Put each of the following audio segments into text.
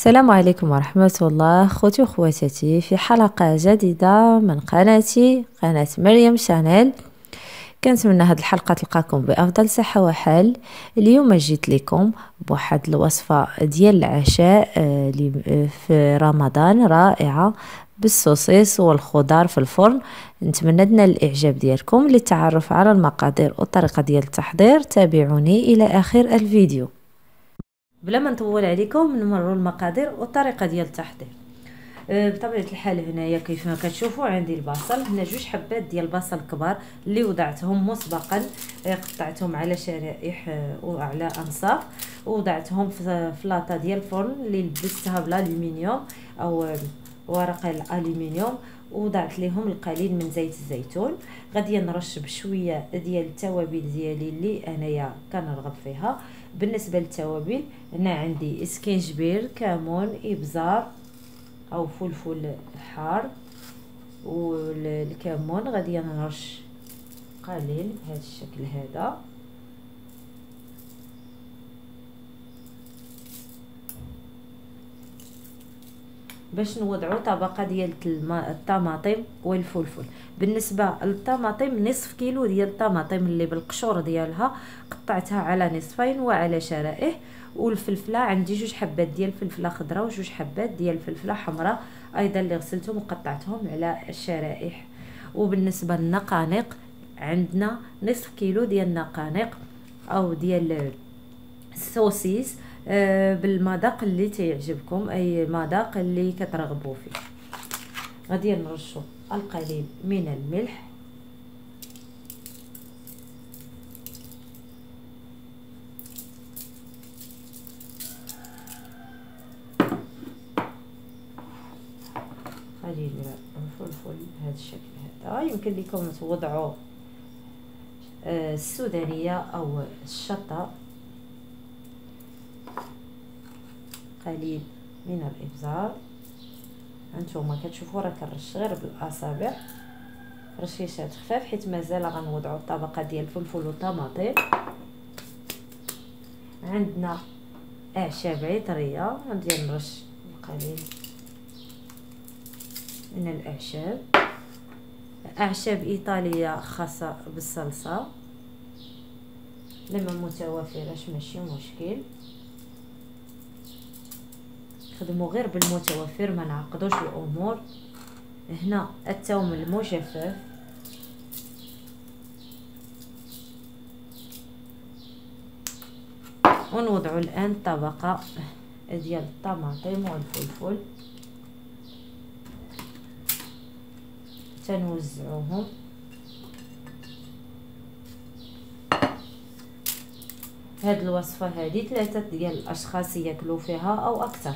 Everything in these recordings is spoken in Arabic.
السلام عليكم ورحمة الله خوتي وخواتاتي في حلقة جديدة من قناتي قناة مريم شانيل. كنتمنى هاد الحلقة تلقاكم بأفضل صحة وحال. اليوم جيت لكم بواحد الوصفة ديال العشاء آه، في رمضان رائعة بالسوسيس والخضار في الفرن. نتمنى تنال الإعجاب ديالكم للتعرف على المقادير والطريقة ديال التحضير. تابعوني إلى آخر الفيديو. بلا ما نطول عليكم نمروا المقادير والطريقة ديال التحضير. أه، بطبيعة الحال هنايا كيف ما كتشوفوا عندي البصل. هنا جوج حبات ديال البصل كبار اللي وضعتهم مسبقا. أه، قطعتهم على شرائح أه، وعلى أنصاف. ووضعتهم في لاطة ديال الفرن اللي لبستها بالالومنيوم أو ورق الألومنيوم. وضعت لهم القليل من زيت الزيتون. غادي نرش بشويه ديال التوابل ديالي اللي انايا كنرغب فيها. بالنسبة للتوابل هنا عندي اسكنجبير كمون إبزار أو فلفل حار والكمون. غادي نرش قليل بهذا الشكل هذا. باش نوضعوا طبقة ديال الطماطم والفلفل. بالنسبة للطماطم نصف كيلو ديال الطماطم اللي بالقشور ديالها قطعتها على نصفين وعلى شرائح والفلفلة عندي جوج حبات ديال الفلفله خضراء وجوج حبات ديال الفلفله حمراء أيضا اللي غسلتهم وقطعتهم على الشرائح وبالنسبة للنقانق عندنا نصف كيلو ديال النقانق أو ديال السوسيس آه، بالمذاق اللي تعجبكم أي مذاق اللي كترغبوا فيه. غادي نرشوا القليل من الملح. قليل من الفلفل بهذا الشكل هذا. يمكن لكم توضعوا آه، السودانية أو الشطة. قليل من الإبزار. هانتوما كتشوفوا راه كنرش غير بالاصابع. رشيشات خفاف حيت مازال غنوضعوا الطبقة ديال الفلفل والطماطم عندنا أعشاب عطرية غادي نرش القليل من الأعشاب. أعشاب إيطالية خاصة بالصلصة. لما متوفرش ماشي مشكل. نخدموا غير بالمتوفر ما نعقدوش الأمور. هنا الثوم المجفف. ونوضعوا الآن طبقة ديال الطماطم والفلفل. تنوزعوهم. هاد الوصفة هذه ثلاثة ديال الأشخاص ياكلوا فيها أو أكثر.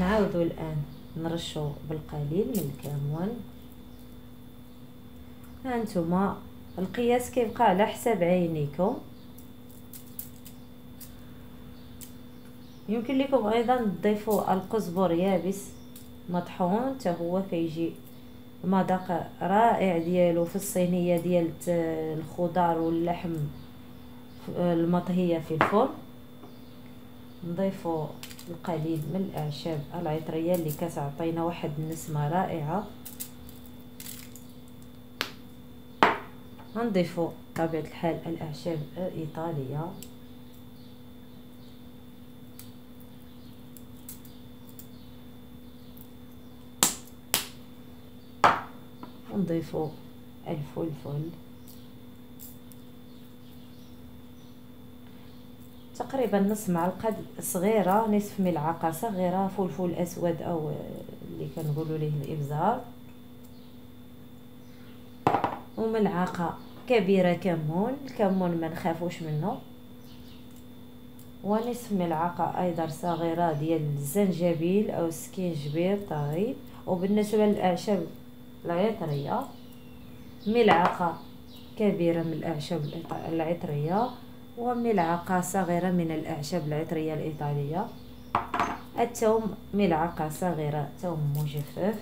نعاودو الآن نرشو بالقليل من الكمون. هانتوما القياس كيبقى على حساب عينيكم. يمكن لكم أيضا تضيفوا القزبر يابس مطحون حتى هو كيجي مذاق رائع ديالو في الصينية ديال الخضار واللحم المطهية في الفرن. نضيفوا القليل من الإعشاب العطرية اللي كتعطينا واحد النسمة رائعة. غنضيفوا بطبيعه الحال الإعشاب الإيطالية. ونضيفوا الفلفل. تقريبا نص معلقة صغيرة نصف ملعقة صغيرة فلفل أسود أو اللي كنقولوا ليه الإبزار. وملعقة كبيرة كمون الكمون ما نخافوش منه. ونصف ملعقة أيضا صغيرة ديال الزنجبيل أو السكينجبير طري. وبالنسبة للأعشاب العطرية ملعقة كبيرة من الأعشاب العطرية. وملعقة صغيرة من الأعشاب العطرية الإيطالية. الثوم ملعقة صغيرة ثوم مجفف.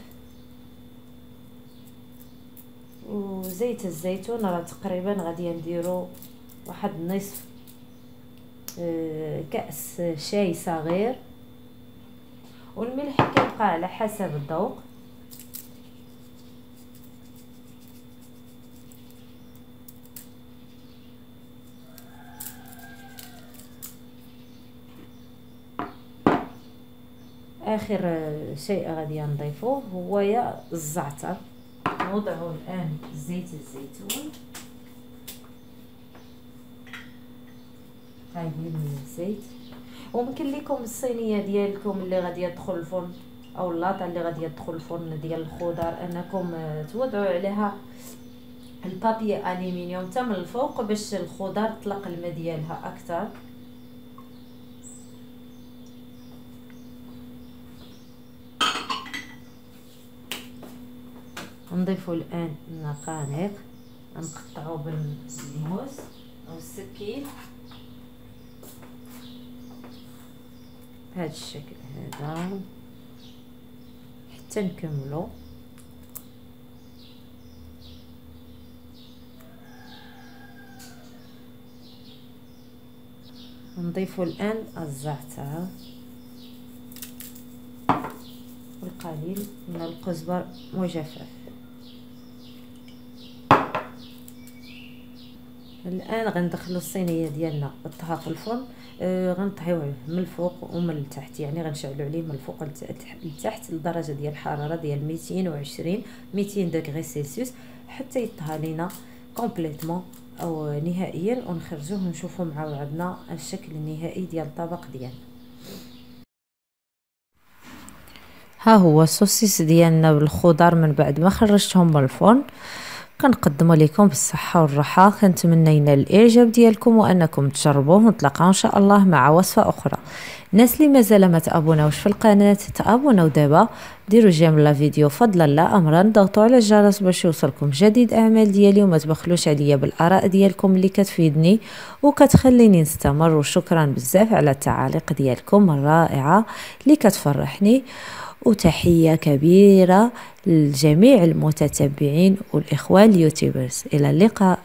وزيت الزيتون راه تقريبا غادي نديرو واحد نصف آه، كأس شاي صغير. والملح كيبقى على حسب الذوق. آخر شيء غادي نضيفوه هو يا الزعتر. نوضع الآن زيت الزيتون. قليل من الزيت. وممكن لكم الصينية ديالكم اللي غادي يدخل الفرن أو اللاطة اللي غادي يدخل الفرن ديال الخضر أنكم توضعوا عليها البابي ألومنيوم حتى من الفوق باش الخضر تطلق الماء ديالها أكثر. نضيفو الآن النقانق. نقطعو بالموس أو السكين بهذا الشكل هذا. حتى نكملو. نضيفو الآن الزعتر. والقليل من القزبر مجفف. الآن غندخلو الصينية ديالنا نحطها في الفرن آه غنطهيوه من الفوق ومن التحت يعني غنشعلو عليه من الفوق لتحت لدرجة ديال الحرارة ديال 220 200 degrés Celsius حتى يطهى لينا complètement أو نهائيا ونخرجوه ونشوفوا مع بعضنا الشكل النهائي ديال الطبق ديالنا. ها هو ال saucisses ديالنا بالخضر من بعد ما خرجتهم من الفرن. كنقدموا لكم بالصحة والراحة. كنتمنى ينال الإعجاب ديالكم وأنكم تجربوه نتلاقاو إن شاء الله مع وصفة أخرى. الناس اللي مازال ما تابوناوش في القناة تابوناو دابا. ديروا j'aime la vidéo فضلا لا امرا. ضغطوا على الجرس باش يوصلكم جديد أعمال ديالي وما تبخلوش عليا بالآراء ديالكم اللي كتفيدني وكتخليني نستمر. وشكرا بزاف على التعاليق ديالكم الرائعة اللي كتفرحني. وتحية كبيرة لجميع المتتبعين والإخوان اليوتيوبرز. إلى اللقاء.